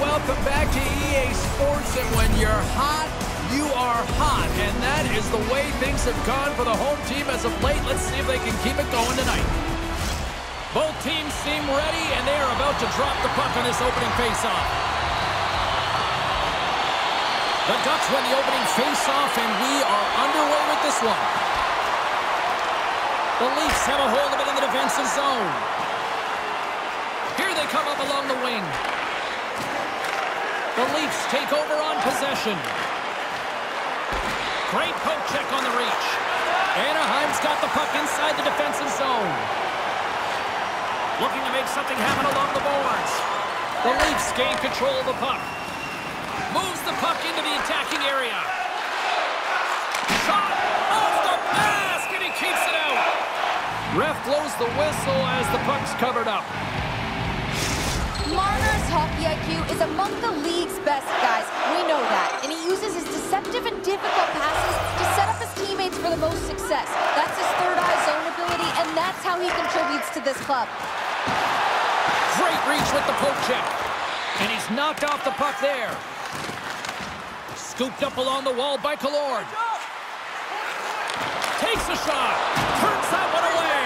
welcome back to EA Sports. And when you're hot, you are hot. And that is the way things have gone for the home team as of late. Let's see if they can keep it going tonight. Both teams seem ready, and they are about to drop the puck on this opening faceoff. The Ducks win the opening faceoff, and we are underway with this one. The Leafs have a hold of it in the defensive zone. Here they come up along the wing. The Leafs take over on possession. Great poke check on the reach. Anaheim's got the puck inside the defensive zone. Looking to make something happen along the boards. The Leafs gain control of the puck. Moves the puck into the attacking area. Shot off the mask, and he keeps it out. Ref blows the whistle as the puck's covered up. Marner's hockey IQ is among the league's best, guys. We know that. And he uses his deceptive and difficult passes to set up his teammates for the most success. That's his third eye zone ability, and that's how he contributes to this club. Great reach with the poke check. And he's knocked off the puck there. Scooped up along the wall by Killorn. Takes a shot. Turns that one away.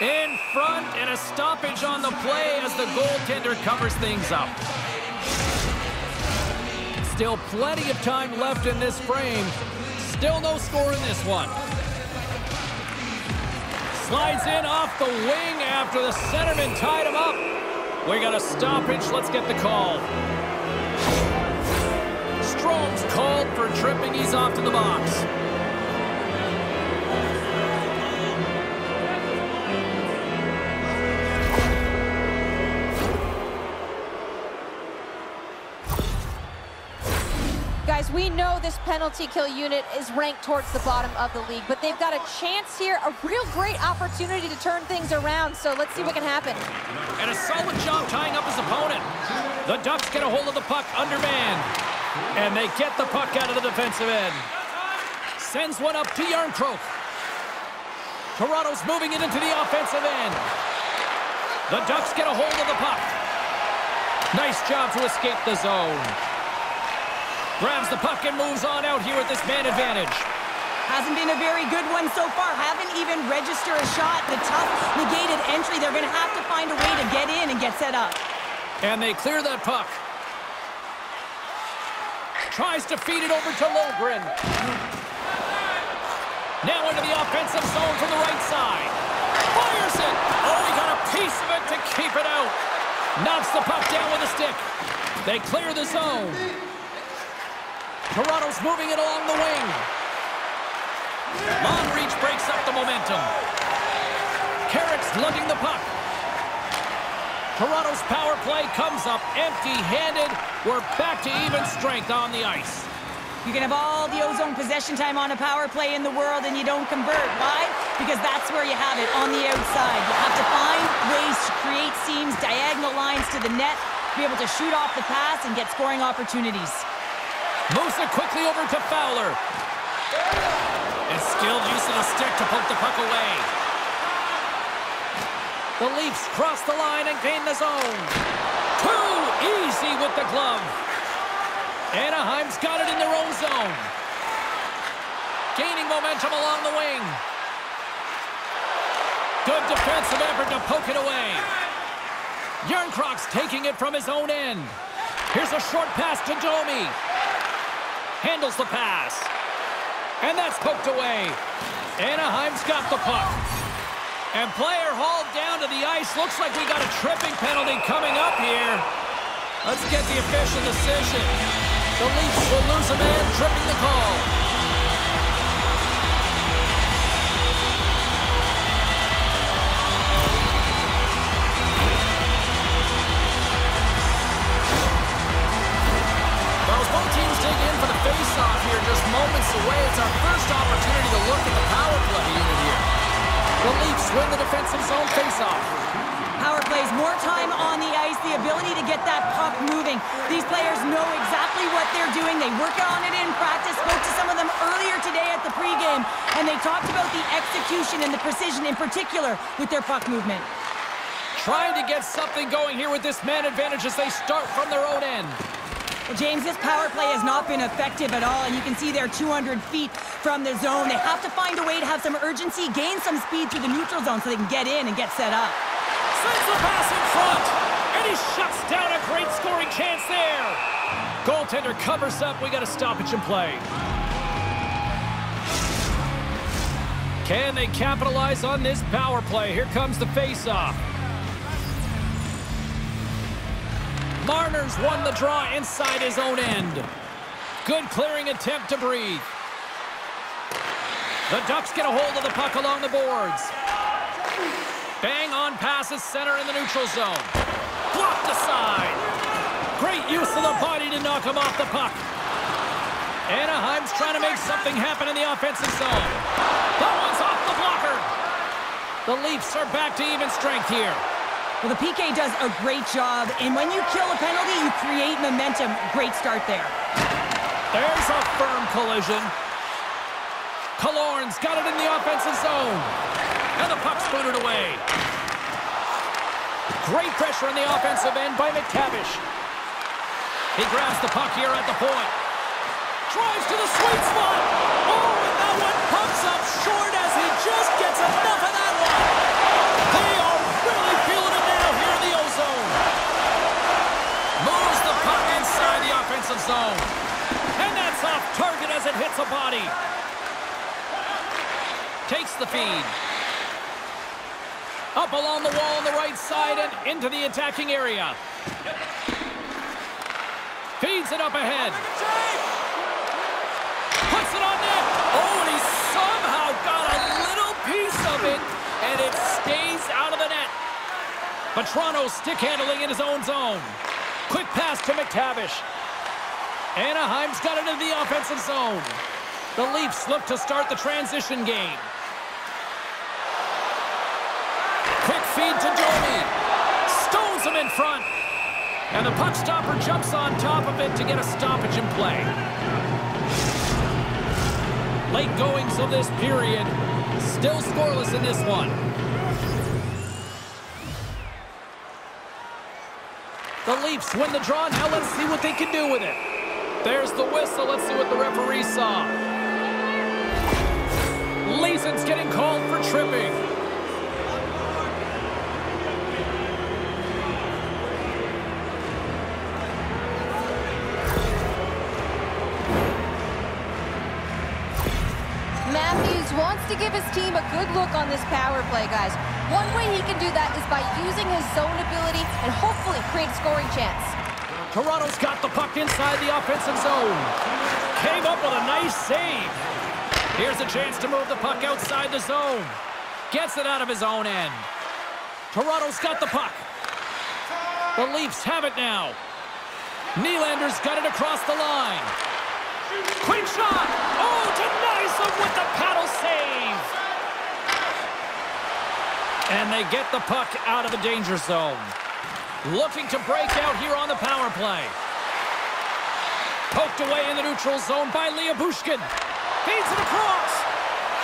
In front and a stoppage on the play as the goaltender covers things up. Still plenty of time left in this frame. Still no score in this one. Slides in off the wing after the centerman tied him up. We got a stoppage. Let's get the call. Strome's called for tripping. He's off to the box. We know this penalty kill unit is ranked towards the bottom of the league, but they've got a chance here, a real great opportunity to turn things around, so let's see what can happen. And a solid job tying up his opponent. The Ducks get a hold of the puck undermanned. And they get the puck out of the defensive end. Sends one up to Jarnkrok. Toronto's moving it into the offensive end. The Ducks get a hold of the puck. Nice job to escape the zone. Grabs the puck and moves on out here with this man advantage. Hasn't been a very good one so far. Haven't even registered a shot. The tough negated entry. They're going to have to find a way to get in and get set up. And they clear that puck. Tries to feed it over to Logren. Now into the offensive zone from the right side. Fires it. Oh, he got a piece of it to keep it out. Knocks the puck down with a stick. They clear the zone. Toronto's moving it along the wing. Long reach breaks up the momentum. Carrick's lugging the puck. Toronto's power play comes up empty-handed. We're back to even strength on the ice. You can have all the ozone possession time on a power play in the world and you don't convert. Why? Because that's where you have it, on the outside. You have to find ways to create seams, diagonal lines to the net, be able to shoot off the pass and get scoring opportunities. Moves it quickly over to Fowler. And skilled use of the stick to poke the puck away. The Leafs cross the line and gain the zone. Too easy with the glove. Anaheim's got it in their own zone. Gaining momentum along the wing. Good defensive effort to poke it away. Jarnkrok's taking it from his own end. Here's a short pass to Domi. Handles the pass. And that's poked away. Anaheim's got the puck. And player hauled down to the ice. Looks like we got a tripping penalty coming up here. Let's get the official decision. The Leafs will lose a man tripping the call. Face-off here just moments away, it's our first opportunity to look at the power play unit here. The Leafs win the defensive zone face-off. Power plays, more time on the ice, the ability to get that puck moving. These players know exactly what they're doing. They work on it in practice. Spoke to some of them earlier today at the pregame, and they talked about the execution and the precision in particular with their puck movement. trying to get something going here with this man advantage as they start from their own end. Well, James, this power play has not been effective at all, and you can see they're 200 feet from the zone. They have to find a way to have some urgency, gain some speed through the neutral zone so they can get in and get set up. Sends the pass in front, and he shuts down a great scoring chance there. Goaltender covers up. We got a stoppage in play. Can they capitalize on this power play? Here comes the face-off. Marner's won the draw inside his own end. Good clearing attempt to breathe. The Ducks get a hold of the puck along the boards. Bang on passes center in the neutral zone. Blocked aside. Great use of the body to knock him off the puck. Anaheim's trying to make something happen in the offensive zone. That one's off the blocker. The Leafs are back to even strength here. Well, the PK does a great job, and when you kill a penalty, you create momentum. Great start there. There's a firm collision. Killorn's got it in the offensive zone. And the puck's booted away. Great pressure on the offensive end by McTavish. He grabs the puck here at the point drives to the sweet spot. Oh, and that one pumps up short as he just gets enough of that one. They are really feeling it now here in the O-zone. Moves the puck inside the offensive zone. And that's off target as it hits a body. Takes the feed. Up along the wall on the right side and into the attacking area. Feeds it up ahead puts it on net. Oh, and he somehow got a little piece of it, and it stays out of the net. Toronto stick handling in his own zone. Quick pass to McTavish. Anaheim's got it in the offensive zone. The Leafs look to start the transition game. Quick feed to Domi. Stones him in front. And the puck stopper jumps on top of it to get a stoppage in play. Late goings of this period. Still scoreless in this one. The Leafs win the draw. Now let's see what they can do with it. There's the whistle. Let's see what the referee saw. Leason's getting called for tripping. Matthews wants to give his team a good look on this power play, guys. One way he can do that is by using his zone ability and hopefully create scoring chance. Toronto's got the puck inside the offensive zone. Came up with a nice save. Here's a chance to move the puck outside the zone. Gets it out of his own end. Toronto's got the puck. The Leafs have it now. Nylander's got it across the line. Quick shot! Oh, denies them with the paddle save! And they get the puck out of the danger zone. Looking to break out here on the power play. Poked away in the neutral zone by Lyubushkin. Feeds it across.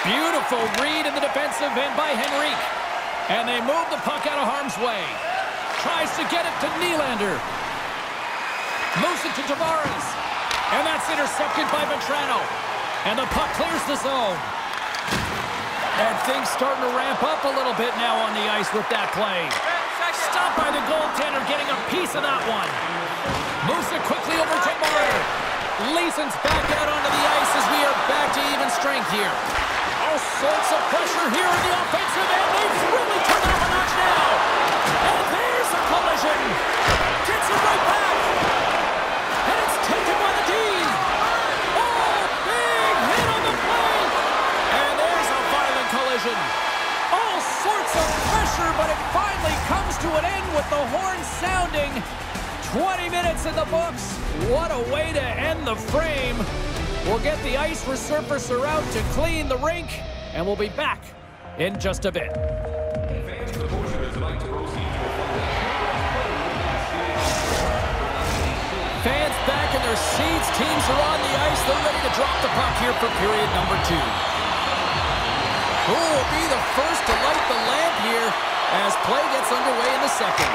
Beautiful read in the defensive end by Henrique. And they move the puck out of harm's way. Tries to get it to Nylander. Moves it to Tavares. And that's intercepted by Vatrano. And the puck clears the zone. And things starting to ramp up a little bit now on the ice with that play. By the goaltender getting a piece of that one. Moves it quickly over to Marner. Leason's back out onto the ice as we are back to even strength here. All sorts of pressure here in the offensive end. They've really turned it up a notch now. And there's a collision. Gets it right back. And it's taken by the. Oh, big hit on the play. And there's a violent collision. Pressure, but it finally comes to an end with the horn sounding. 20 minutes in the books. What a way to end the frame. We'll get the ice resurfacer out to clean the rink, and we'll be back in just a bit. Fans back in their seats. Teams are on the ice. They're ready to drop the puck here for period number two. Who will be the first to light? As play gets underway in the second.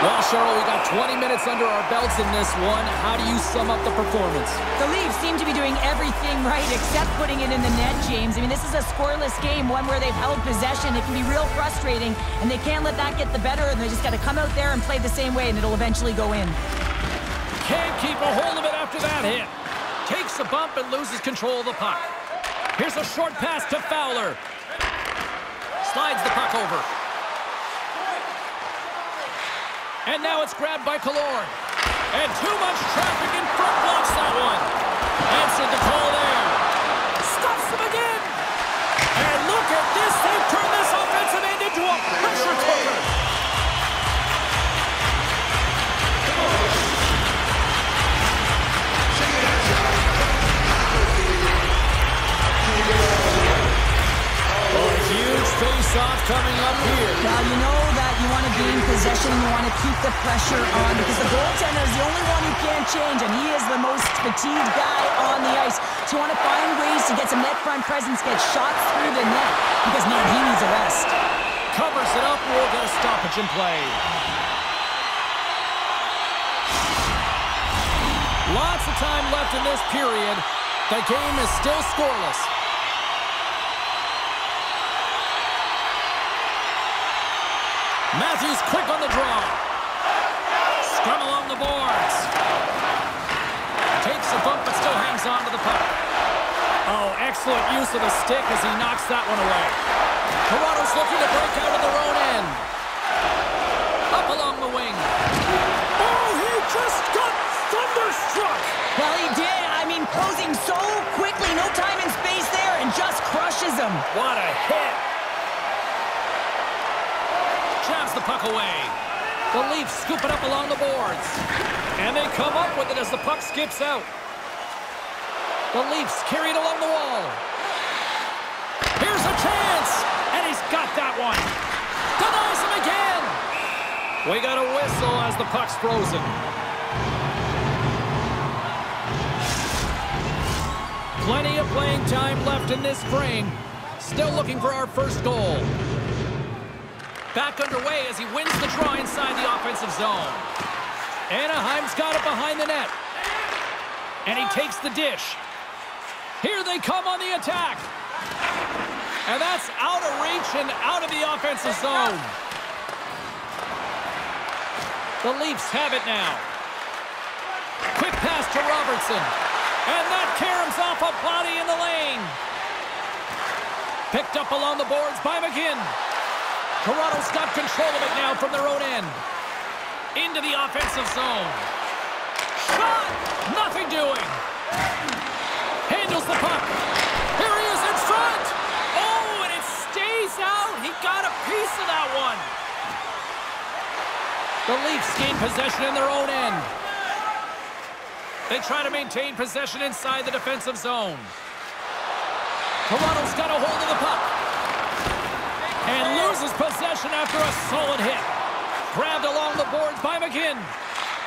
Well, Cheryl, we got 20 minutes under our belts in this one. How do you sum up the performance? The Leafs seem to be doing everything right except putting it in the net, James. I mean, this is a scoreless game, one where they've held possession. It can be real frustrating, and they can't let that get the better, and they just got to come out there and play the same way, and it'll eventually go in. Can't keep a hold of it after that hit. Takes a bump and loses control of the puck. Here's a short pass to Fowler. Slides the puck over. And now it's grabbed by Killorn. And too much traffic in front blocks that one. Answered the call there. Stuffs him again. And look at this. They've turned this offensive end into a pressure cooker. Oh, face-off coming up here. Well, you know gain possession, you want to keep the pressure on because the goaltender is the only one who can't change, and he is the most fatigued guy on the ice. So you want to find ways to get some net front presence, get shots through the net because, man, he needs a rest. Covers it up, we'll get a stoppage in play. Lots of time left in this period. The game is still scoreless. Matthews quick on the draw. Scrum along the boards. Takes a bump but still hangs on to the puck. Oh, excellent use of the stick as he knocks that one away. Toronto's looking to break out of their own end. Up along the wing. Oh, he just got thunderstruck. Well, he did. I mean, closing so quickly, no time and space there, and just crushes him. What a hit the puck away. The Leafs scoop it up along the boards. And they come up with it as the puck skips out. The Leafs carry it along the wall. Here's a chance! And he's got that one. Denies him again! We got a whistle as the puck's frozen. Plenty of playing time left in this frame. Still looking for our first goal. Back underway as he wins the draw inside the offensive zone. Anaheim's got it behind the net. And he takes the dish. Here they come on the attack. And that's out of reach and out of the offensive zone. The Leafs have it now. Quick pass to Robertson. And that caroms off a body in the lane. Picked up along the boards by McGinn. Toronto's got control of it now from their own end. Into the offensive zone. Shot! Nothing doing. Handles the puck. Here he is in front. Oh, and it stays out. He got a piece of that one. The Leafs gain possession in their own end. They try to maintain possession inside the defensive zone. Toronto's got a hold of the puck and loses possession after a solid hit. Grabbed along the boards by McGinn.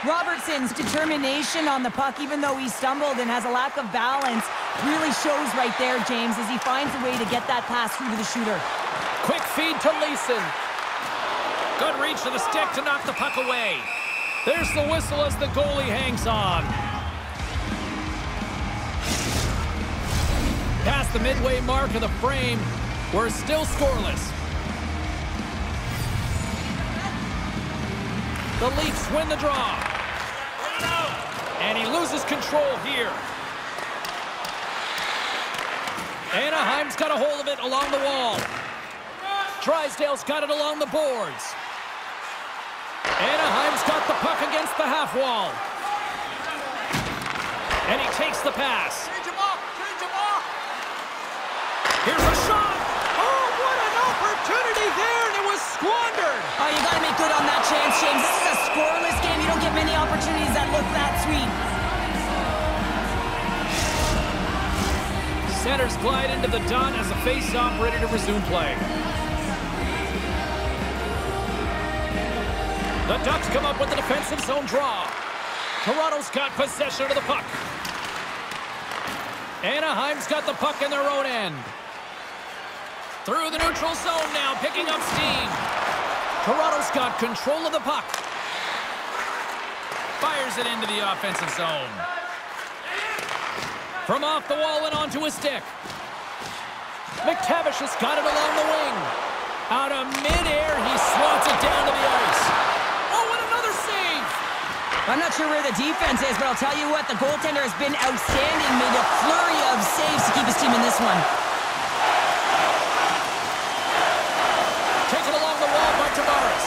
Robertson's determination on the puck, even though he stumbled and has a lack of balance, really shows right there, James, as he finds a way to get that pass through to the shooter. Quick feed to Leason. Good reach to the stick to knock the puck away. There's the whistle as the goalie hangs on. Past the midway mark of the frame, we're still scoreless. The Leafs win the draw. And he loses control here. Anaheim's got a hold of it along the wall. Drysdale's got it along the boards. Anaheim's got the puck against the half wall. And he takes the pass. Squandered. Oh, you got to make good on that chance, James. This is a scoreless game. You don't get many opportunities that look that sweet. Centers glide into the dot as a face-off ready to resume play. The Ducks come up with the defensive zone draw. Toronto's got possession of the puck. Anaheim's got the puck in their own end. Through the neutral zone now, picking up steam. Toronto's got control of the puck. Fires it into the offensive zone. From off the wall and onto his stick. McTavish has got it along the wing. Out of midair, he slots it down to the ice. Oh, and another save! I'm not sure where the defense is, but I'll tell you what, the goaltender has been outstanding, made a flurry of saves to keep his team in this one. Taken along the wall by Tavares.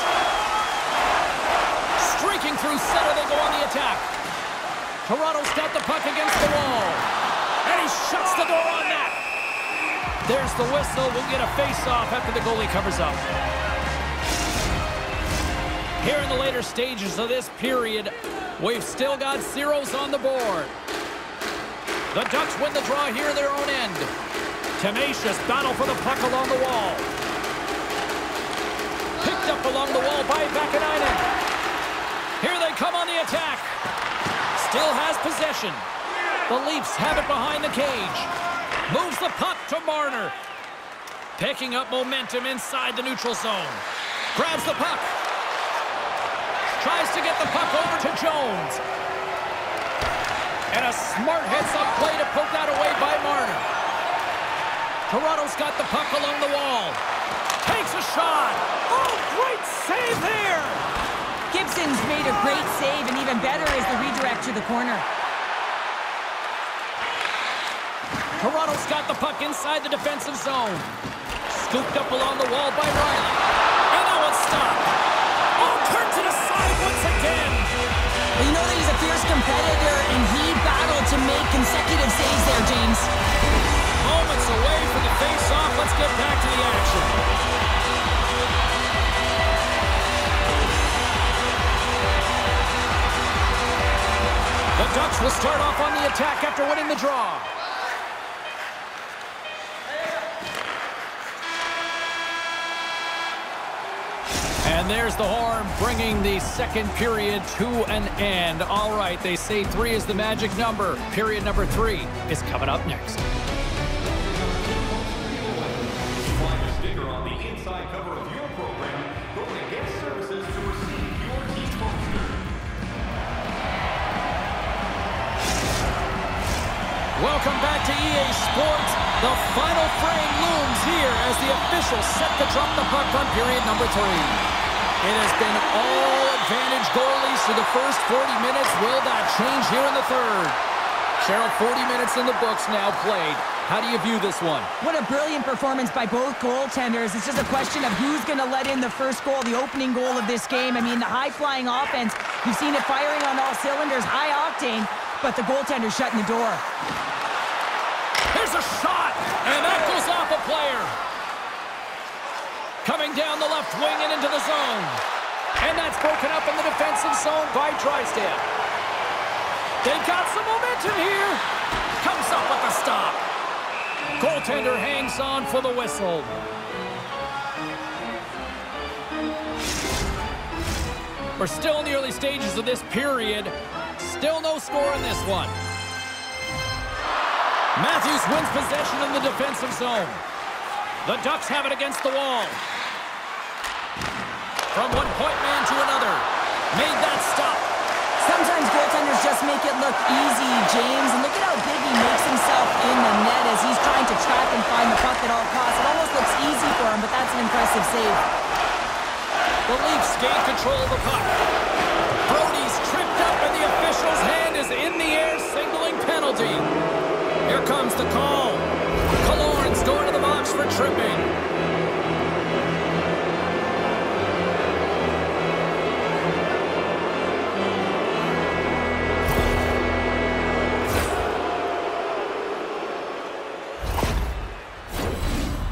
Through they go on the attack. Toronto's got the puck against the wall. And he shuts the door on that. There's the whistle. We'll get a face-off after the goalie covers up. Here in the later stages of this period, we've still got zeros on the board. The Ducks win the draw here in their own end. Tenacious battle for the puck along the wall. Picked up along the wall by Vaakanainen. Here they come on attack. Still has possession. The Leafs have it behind the cage. Moves the puck to Marner. Picking up momentum inside the neutral zone. Grabs the puck. Tries to get the puck over to Jones. And a smart heads-up play to poke that away by Marner. Toronto's got the puck along the wall. Takes a shot. Oh, great save there. Gibson's made a great save, and even better is the redirect to the corner. Toronto's got the puck inside the defensive zone. Scooped up along the wall by Rielly. And that one's stopped. Oh, turned to the side once again. Well, you know that he's a fierce competitor, and he battled to make consecutive saves there, James. Moments away from the face-off. Let's get back to the action. Ducks will start off on the attack after winning the draw. And there's the horn, bringing the second period to an end. All right, they say three is the magic number. Period number three is coming up next. Welcome back to EA Sports. The final frame looms here as the officials set to drop the puck on period number three. It has been all advantage goalies for the first 40 minutes. Will that change here in the third? Cheryl, 40 minutes in the books now played. How do you view this one? What a brilliant performance by both goaltenders. It's just a question of who's going to let in the first goal, the opening goal of this game. I mean, the high-flying offense, you've seen it firing on all cylinders, high octane, but the goaltender shutting the door. Here's a shot, and that goes off a player. Coming down the left wing and into the zone. And that's broken up in the defensive zone by Drysdale. They've got some momentum here. Comes up with a stop. Goaltender hangs on for the whistle. We're still in the early stages of this period. Still no score in this one. Matthews wins possession in the defensive zone. The Ducks have it against the wall. From one point man to another. Made that stop. Sometimes goaltenders just make it look easy, James. And look at how big he makes himself in the net as he's trying to track and find the puck at all costs. It almost looks easy for him, but that's an impressive save. The Leafs gain control of the puck. Brodie's tripped up and the official's hand is in the air signaling penalty. Here comes the call. Killorn's going to the box for tripping.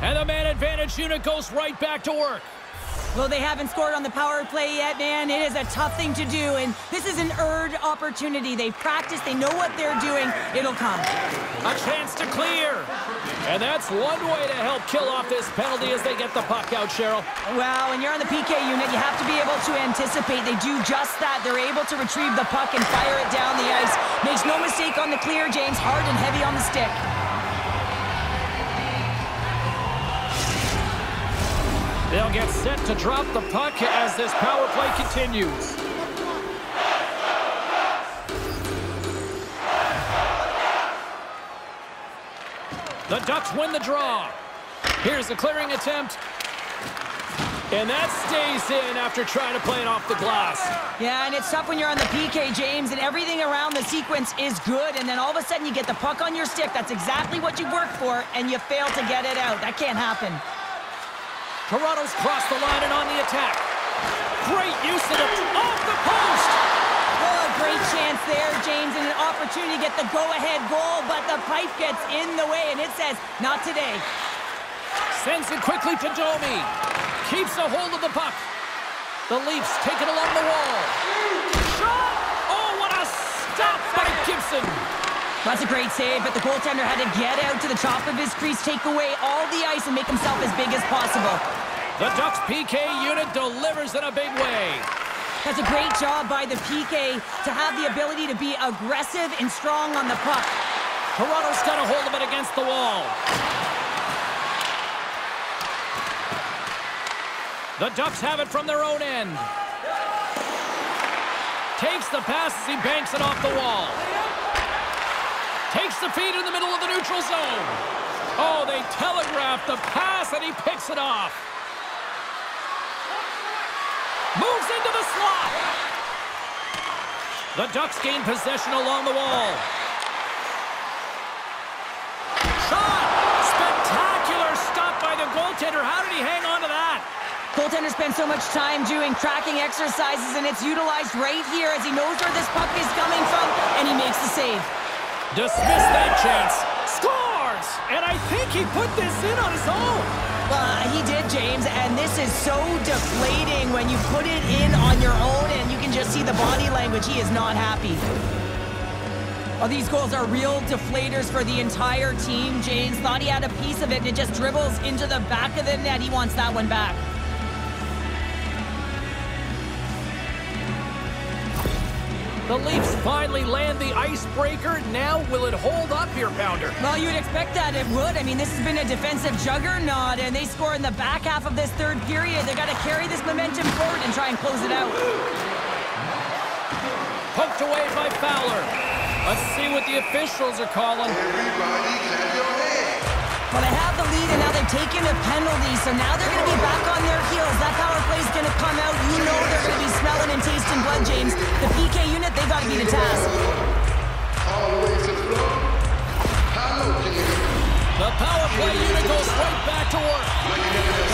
And the man advantage unit goes right back to work. Well, they haven't scored on the power play yet, man. It is a tough thing to do, and this is an earned opportunity. They've practiced. They know what they're doing. It'll come. A chance to clear. And that's one way to help kill off this penalty as they get the puck out, Cheryl. Well, when you're on the PK unit, you have to be able to anticipate. They do just that. They're able to retrieve the puck and fire it down the ice. Makes no mistake on the clear, James. Hard and heavy on the stick. They'll get set to drop the puck as this power play continues. The Ducks win the draw. Here's the clearing attempt. And that stays in after trying to play it off the glass. Yeah, and it's tough when you're on the PK, James, and everything around the sequence is good, and then all of a sudden you get the puck on your stick. That's exactly what you worked for, and you fail to get it out. That can't happen. Toronto's crossed the line and on the attack. Great use of it off the post. Oh, a great chance there, James, and an opportunity to get the go-ahead goal, but the pipe gets in the way, and it says, not today. Sends it quickly to Domi. Keeps a hold of the puck. The Leafs take it along the wall. Shot! Oh, what a stop by Gibson. That's a great save, but the goaltender had to get out to the top of his crease, take away all the ice, and make himself as big as possible. The Ducks PK unit delivers in a big way. That's a great job by the PK to have the ability to be aggressive and strong on the puck. Toronto's got a hold of it against the wall. The Ducks have it from their own end. Takes the pass as he banks it off the wall. Feed in the middle of the neutral zone. Oh, they telegraph the pass and he picks it off. Moves into the slot. The Ducks gain possession along the wall. Shot! Spectacular stop by the goaltender. How did he hang on to that? Goaltender spends so much time doing tracking exercises, and it's utilized right here as he knows where this puck is coming from, and he makes the save. Dismiss that chance. Scores! And I think he put this in on his own. Uh, he did, James, and this is so deflating when you put it in on your own, and you can just see the body language. He is not happy. Oh, these goals are real deflators for the entire team. James thought he had a piece of it, and it just dribbles into the back of the net. He wants that one back. The Leafs finally land the icebreaker. Now will it hold up here, Pounder? Well, you'd expect that it would. I mean, this has been a defensive juggernaut, and they score in the back half of this third period. They've got to carry this momentum forward and try and close it out. Poked away by Fowler. Let's see what the officials are calling. Well, they have the lead, and now they've taken a penalty, so now they're going to be back on their heels. That power play is going to come out. You know they're going to be smelling and tasting blood, James. The PK unit, they've got to be the task. The power play unit goes right back to work.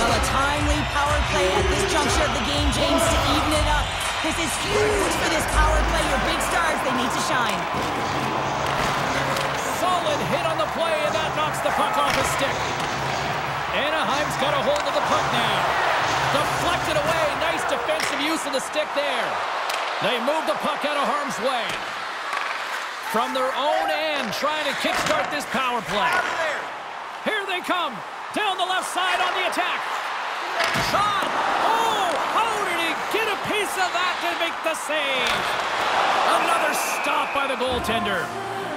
Well, a timely power play at this juncture of the game, James, to even it up. This is huge for this power play. Your big stars, they need to shine. Solid hit on the play, and that knocks the puck off his stick. Anaheim's got a hold of the puck now. Deflected away. Nice defensive use of the stick there. They move the puck out of harm's way. From their own end, trying to kickstart this power play. Here they come. Down the left side on the attack. Shot! Oh, how did he get a piece of that to make the save? Another stop by the goaltender.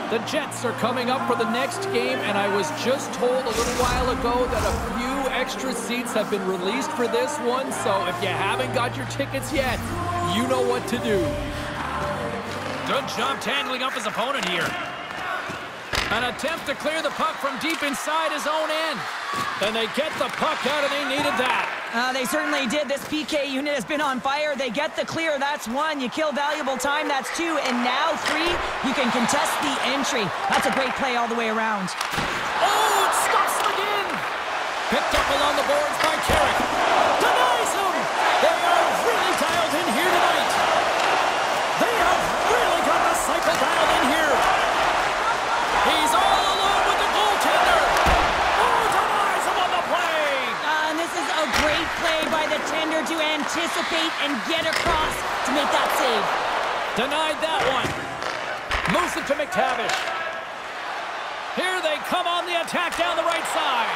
The Jets are coming up for the next game, and I was just told a little while ago that a few extra seats have been released for this one, so if you haven't got your tickets yet, you know what to do. Good job tangling up his opponent here. An attempt to clear the puck from deep inside his own end. And they get the puck out, and they needed that. Uh, they certainly did. This PK unit has been on fire. They get the clear. That's one. You kill valuable time. That's two. And now three, you can contest the entry. That's a great play all the way around. Oh, it stops again. Picked up along the boards by Carrick. Denies him. They are really dialed in here tonight. They have really got the cycle dialed in here. He's all alone with the goaltender. Oh, denies him on the play. Uh, and this is a great play by to anticipate and get across to make that save. Denied that one. Moves it to McTavish. Here they come on the attack down the right side.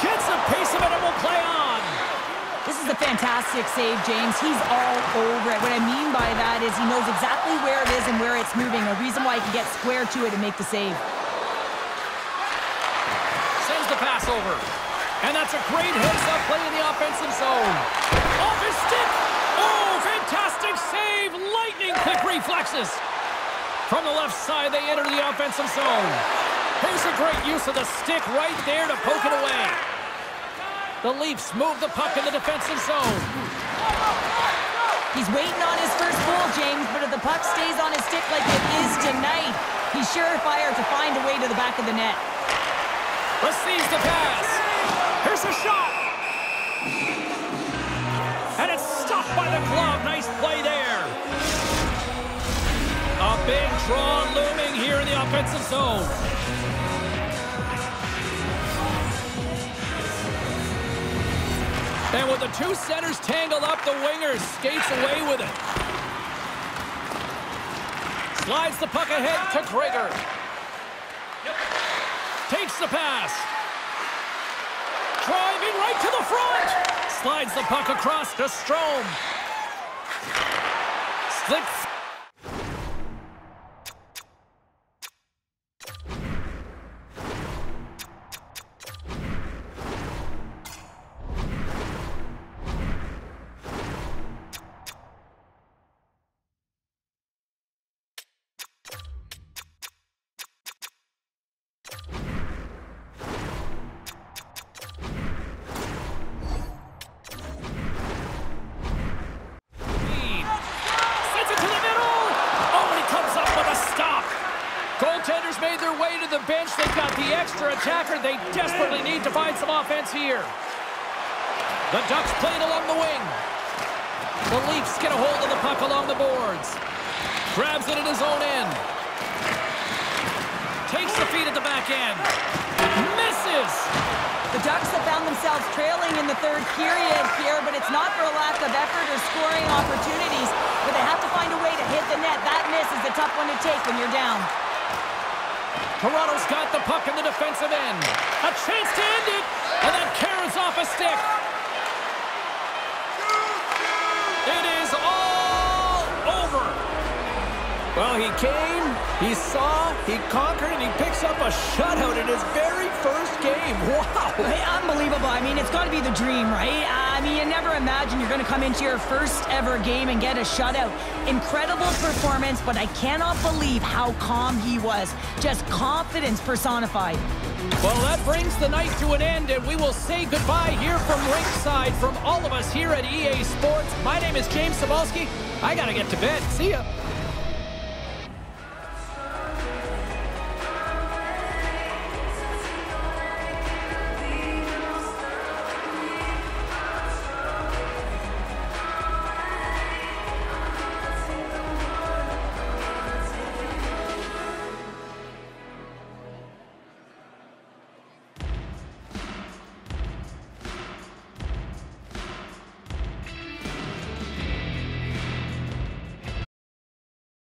Gets a piece of it and will play on. This is a fantastic save, James. He's all over it. What I mean by that is he knows exactly where it is and where it's moving. A reason why he can get square to it and make the save. Sends the pass over. And that's a great heads-up play in the offensive zone. Off his stick. Oh, fantastic save. Lightning-quick reflexes. From the left side, they enter the offensive zone. Here's a great use of the stick right there to poke it away. The Leafs move the puck in the defensive zone. He's waiting on his first goal, James, but if the puck stays on his stick like it is tonight, he's surefire to find a way to the back of the net. Receives the pass. A shot. And it's stopped by the glove. Nice play there. A big draw looming here in the offensive zone. And with the two centers tangled up, the winger skates away with it. Slides the puck ahead to Gregor. Takes the pass. Right to the front. Slides the puck across to Strome. Slicks. Bench. They've got the extra attacker. They desperately need to find some offense here. The Ducks played along the wing. The Leafs get a hold of the puck along the boards. Grabs it at his own end. Takes the feed at the back end. Misses. The Ducks have found themselves trailing in the third period here, but it's not for a lack of effort or scoring opportunities, but they have to find a way to hit the net. That miss is a tough one to take when you're down. Toronto's got the puck in the defensive end. A chance to end it. And that carries off a stick. It is all over. Well, he came, he saw, he conquered, and he picks up a shutout in his very first game. Wow. Hey, mean, it's got to be the dream, right? I mean, you never imagine you're going to come into your first ever game and get a shutout. Incredible performance, but I cannot believe how calm he was. Just confidence personified. Well, that brings the night to an end, and we will say goodbye here from ringside from all of us here at EA Sports. My name is James Cybulski. I got to get to bed. See ya.